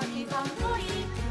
Aki van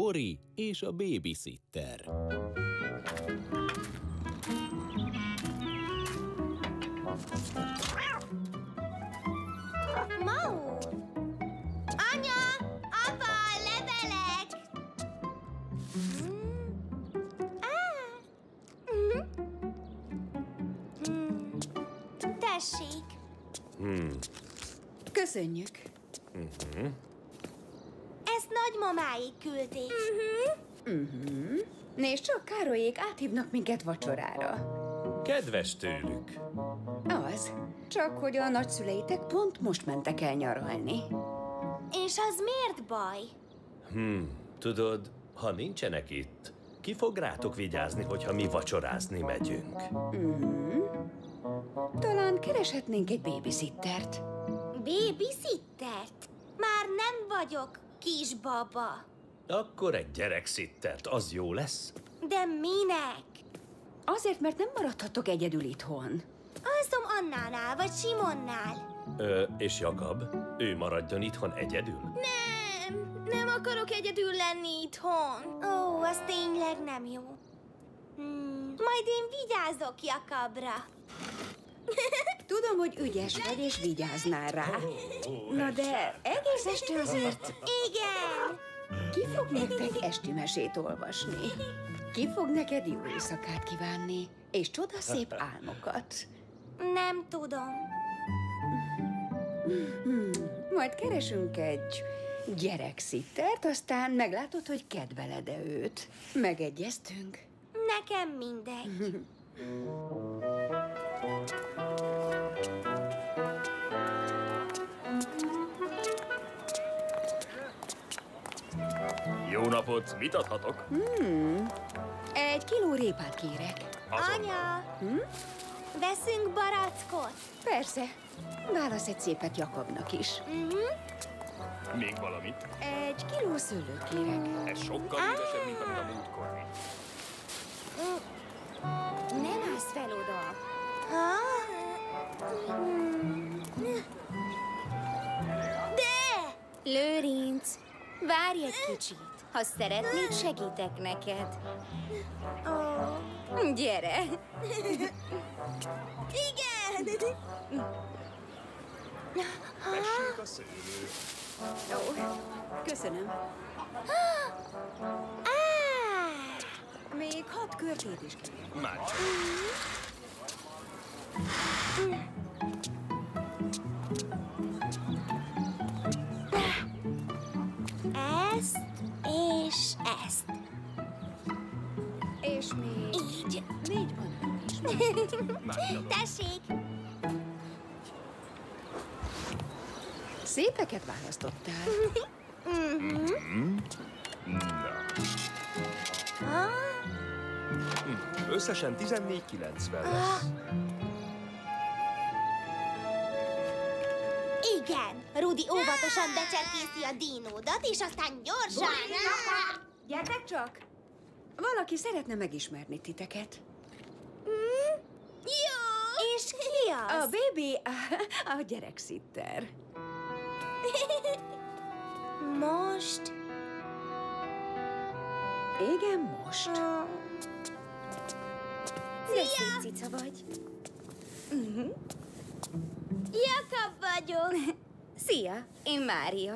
Bori és a babysitter. Mau! Anya! Apa! Levelek! Mm. Ah. Mhm. Mm. Tessék! Köszönjük. Ezt nagymamáig küldték. Mhm. Nézd csak, Károlyék áthívnak minket vacsorára. Kedves tőlük. Az. Csak hogy a nagyszüleitek pont most mentek el nyaralni. És az miért baj? Tudod, ha nincsenek itt, ki fog rátok vigyázni, hogyha mi vacsorázni megyünk? Talán kereshetnénk egy babysittert. Babysittert? Már nem vagyok kisbaba. Akkor egy gyerekszittert, az jó lesz? De minek? Azért, mert nem maradhatok egyedül itthon. Alszom Annánál vagy Simonnál. Ö, és Jakab, ő maradjon itthon egyedül? Nem, nem akarok egyedül lenni itthon. Ó, az tényleg nem jó. Hmm, majd én vigyázok Jakabra. Tudom, hogy ügyes vagy, és vigyáznál rá. Na de egész este azért Igen, ki fog nektek esti mesét olvasni? Ki fog neked jó éjszakát kívánni? És csodaszép álmokat? nem tudom. Hmm, majd keresünk egy gyerekszittert, aztán meglátod, hogy kedveled-e őt. Megegyeztünk? Nekem mindegy. napot, mit adhatok? Egy kiló répát kérek. Anya, veszünk barackot? Persze. Válasz egy szépet Jakabnak is. Még valamit? Egy kiló szőlőt kérek. Ez sokkal édesebb, mint amit a múltkor. Nem állsz fel oda. Ha? De! Lőrinc, várj egy kicsit. Ha szeretnéd, segítek neked. Gyere! igen! Tessék a szőlő. Ó, köszönöm. Még hat körtét is kérek. Már Tessék! Szépeket választottál. Ha? Összesen 14,90 lesz. Igen, Rudi óvatosan becserkészi a dinódat, és aztán gyorsan... Gyertek csak! Valaki szeretne megismerni titeket. Jó! És ki A bébi a, a gyerekszitter. Most... Igen, most. De szép cica vagy. Jakab vagyok. Szia, én Mária.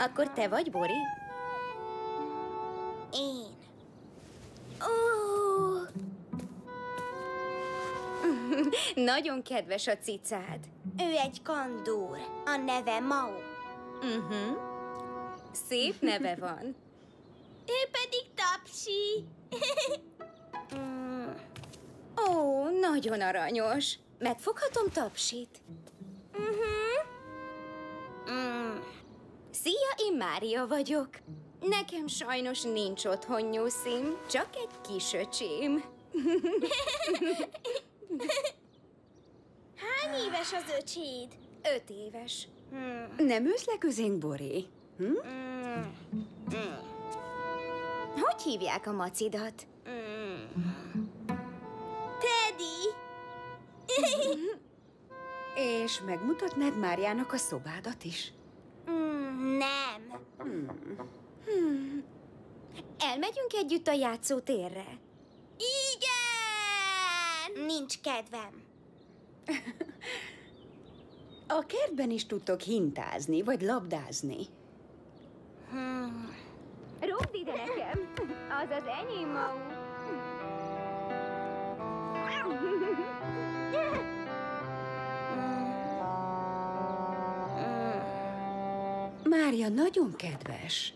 Akkor te vagy, Bori? Én. Nagyon kedves a cicád. ő egy kandúr. A neve Mau. Uh-huh. Szép neve van. Ő pedig Tapsi. Ó, Nagyon aranyos. Megfoghatom tapsit? Mm. Szia, én Mária vagyok. Nekem sajnos nincs otthon nyúszim, csak egy kis öcsém. Hány éves az öcséd? Öt éves. Nem ősz le közénk, Bori? Hogy hívják a macidat? Teddy! És megmutatnád Máriának a szobádat is? Mm, nem. Elmegyünk együtt a játszótérre. Igen! Nincs kedvem. A kertben is tudtok hintázni, vagy labdázni. Rúgd ide nekem! Az az enyém, Mau. Mária nagyon kedves.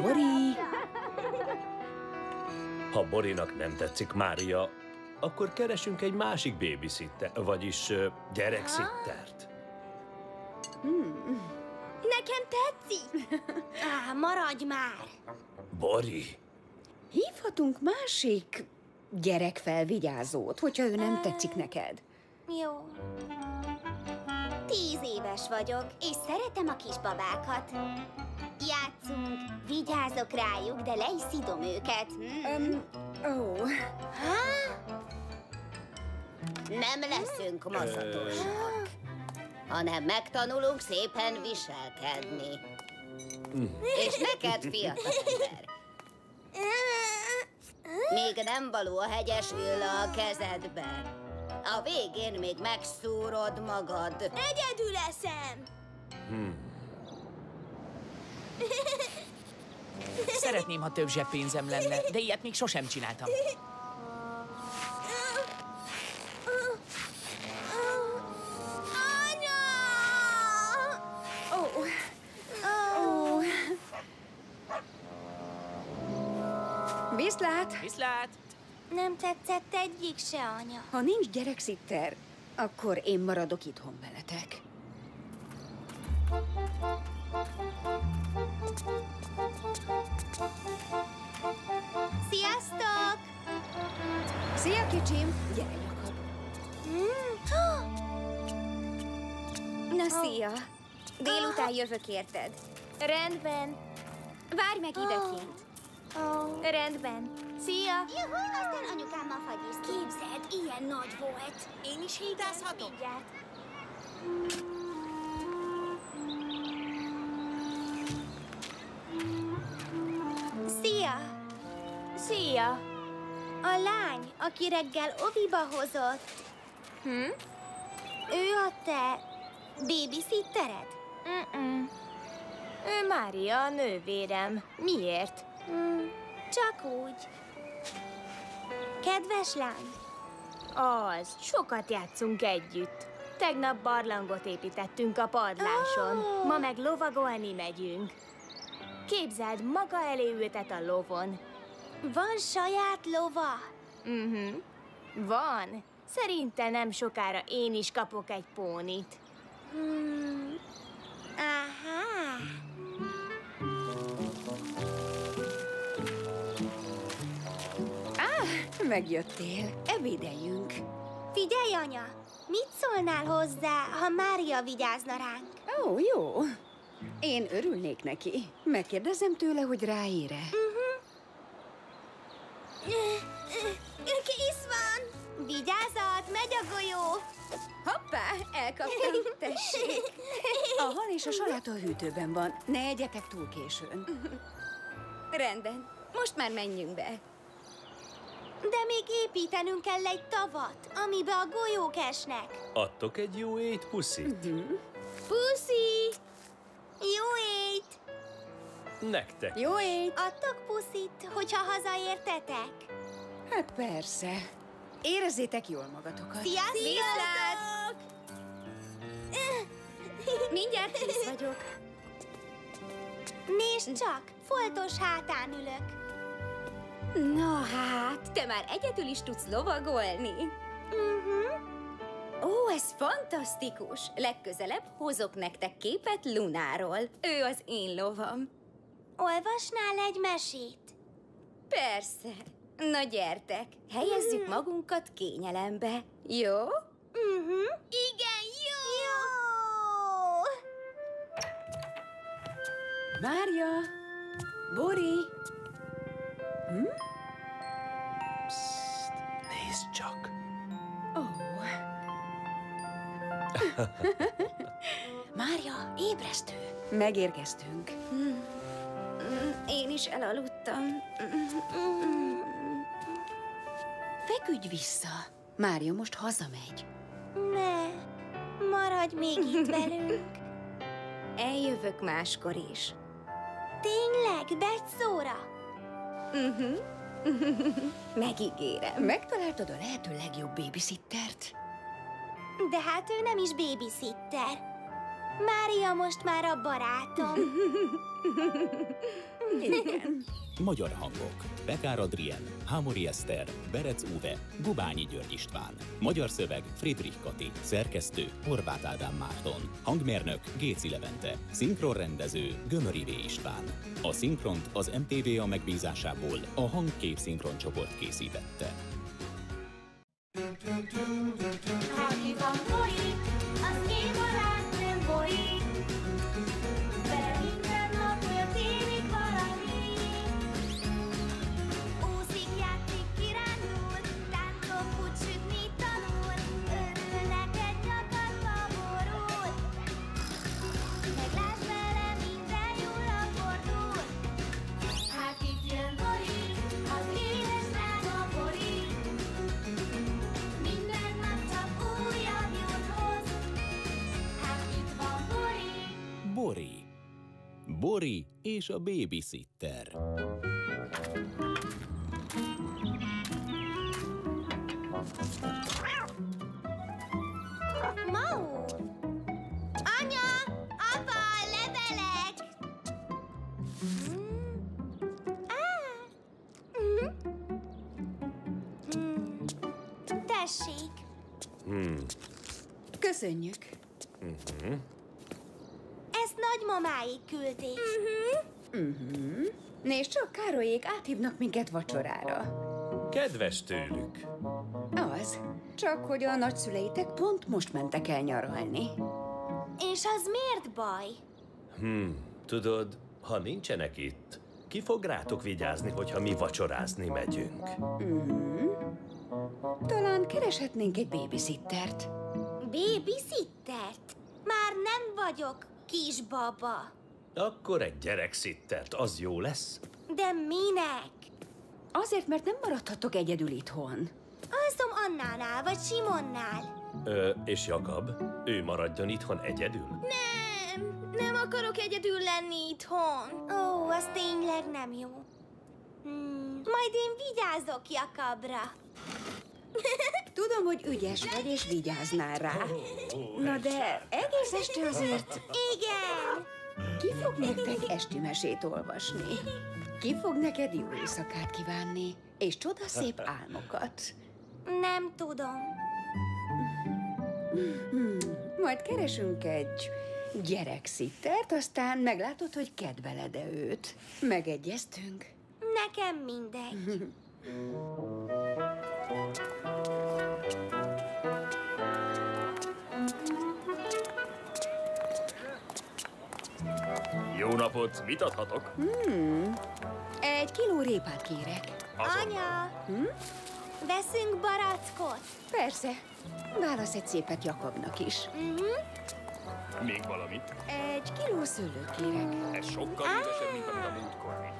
Bori, Ha Borinak nem tetszik Mária, akkor keresünk egy másik babysitter, vagyis ö, gyerekszittert. Nekem tetszik. Á, maradj már. Bori, hívhatunk másik gyerekfelvigyázót, hogyha ő nem tetszik neked. Jó. Tíz éves vagyok, és szeretem a kisbabákat. Játszunk, vigyázok rájuk, de le is szidom őket. Hm? Um, ó, Nem leszünk maszatosak, hanem megtanulunk szépen viselkedni. És neked, fiatalember, még nem való a hegyes villa a kezedbe. A végén még megszúrod magad. Egyedül eszem. Szeretném, ha több zseppénzem lenne, de ilyet még sosem csináltam. Viszlát! Viszlát! Nem tetszett egyik se, anya. Ha nincs gyerekszitter, akkor én maradok itthon veletek. Sziasztok! Szia, kicsim! Gyere, Jakab! Na, szia! Délután jövök érted. Rendben. Várj meg idekint. Ó, rendben. Szia! Juhu, aztán anyukámmal fagyiszt. Képzeld, ilyen nagy volt. Én is hintázhatok? Mindjárt. Szia! Szia! A lány, aki reggel oviba hozott. Hm? Ő a te babysittered? Mm-mm. Ő Mária, a nővérem. Miért? Mm, csak úgy. Kedves lány, Az, sokat játszunk együtt. Tegnap barlangot építettünk a padláson, Ó. ma meg lovagolni megyünk. Képzeld, maga elé ültet a lovon. van saját lova? Mhm. Van. Szerinte nem sokára én is kapok egy pónit. Hmm. Megjöttél. Ebédeljünk. Figyelj, anya! Mit szólnál hozzá, ha Mária vigyázna ránk? Ó, jó. Én örülnék neki. Megkérdezem tőle, hogy ráére. Kész van! Vigyázat, megy a golyó! Hoppá, elkaptam, tessék. A hal és a saláta a hűtőben van. Ne egyetek túl későn. Rendben, most már menjünk be. De még építenünk kell egy tavat, amibe a golyók esnek. adtok egy jó ét, puszi? Puszi! Jó ét! Nektek. Jó ét! Adtok puszit, hogyha hazaértetek? Hát persze. Érezzétek jól magatokat. Sziasztok! Viszlát! Mindjárt kész vagyok. Nézd csak, foltos hátán ülök. Na hát, te már egyedül is tudsz lovagolni. Mhm. Ó, ez fantasztikus! Legközelebb hozok nektek képet Lunáról. Ő az én lovam. Olvasnál egy mesét? Persze. Na gyertek, helyezzük magunkat kényelembe. Jó? Mhm. Igen, jó! Jó! Mária! Bori! Nézd csak! Ó. Mária, ébresztő! Megérkeztünk. Én is elaludtam. Feküdj vissza. Mária most hazamegy. Ne, maradj még itt velünk. Eljövök máskor is. Tényleg, Betszóra? Mhm. Megígérem. Megtaláltad a lehető legjobb babysittert? De hát ő nem is babysitter. Mária most már a barátom. Igen. Magyar hangok. Bekár Adrien, Hámori Eszter, Berec Uwe, Gubányi György István. Magyar szöveg Friedrich Kati. Szerkesztő Horváth Ádám Márton. Hangmérnök Géci Levente. Szinkronrendező Gömöri V. István. A szinkront az MTVA megbízásából a Hangkép Szinkron csoport készítette. Aki van Bori, az én Bori. Bori és a babysitter. Mau! Anya! Apa! Levelek! Mm. Mhm. Mm. Tessék! Hmm. Köszönjük. Ezt nagymamáig küldték. Mhm. Nézd csak, Károlyék áthívnak minket vacsorára. Kedves tőlük! Az. Csak hogy a nagyszüleitek pont most mentek el nyaralni. És az miért baj? Hmm, tudod, ha nincsenek itt, ki fog rátok vigyázni, hogyha mi vacsorázni megyünk? Mhm. Talán kereshetnénk egy babysittert. Babysittert? Már nem vagyok kisbaba. Akkor egy gyerekszittert, az jó lesz? De minek? Azért, mert nem maradhatok egyedül itthon. Alszom Annánál vagy Simonnál. Ö, és Jakab, ő maradjon itthon egyedül? Nem, nem akarok egyedül lenni itthon. Ó, az tényleg nem jó. Hmm, majd én vigyázok Jakabra. Tudom, hogy ügyes vagy, és vigyáznál rá. Na de egész este azért Igen, ki fog nektek esti mesét olvasni? Ki fog neked jó éjszakát kívánni? És csodaszép álmokat? nem tudom. Hmm, majd keresünk egy gyerekszittert, aztán meglátod, hogy kedveled-e őt. Megegyeztünk? Nekem mindegy. Jó napot, mit adhatok? Hmm, egy kiló répát kérek. Anya, Hm? veszünk barackot? Persze. Válasz egy szépet Jakabnak is. Mhm. Még valamit? Egy kiló szőlőt kérek. Ez sokkal ügyesebb, mint amit a múltkor.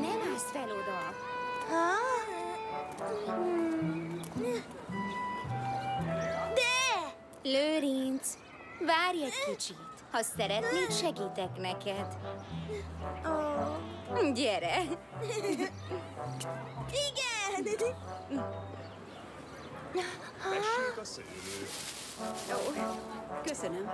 Nem állsz fel oda. Ha? De! Lőrinc, várj egy kicsit. Ha szeretnéd, segítek neked. Gyere! igen! Tessék a szőlő. Ó, köszönöm.